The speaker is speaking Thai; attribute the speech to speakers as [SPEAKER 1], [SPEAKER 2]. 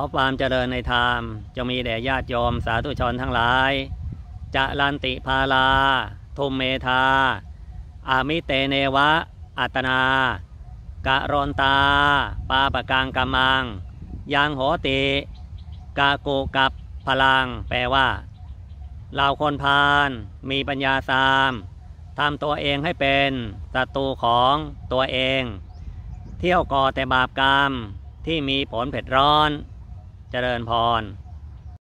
[SPEAKER 1] ขอความเจริญในธรรมจะมีแด่ญาติโยมสาธุชนทั้งหลาย จะลันติพาลา ทุมเมธา อามิเตเนวะ อัตนา กะรอนตา ปาปะกังกามัง ยังโหติ กาโกกับพลัง แปลว่าเราคนพาลมีปัญญาสามทำตัวเองให้เป็นศัตรูของตัวเอง เที่ยวก่อแต่บาปกรรมที่มีผลเผ็ดร้อน เจริญพร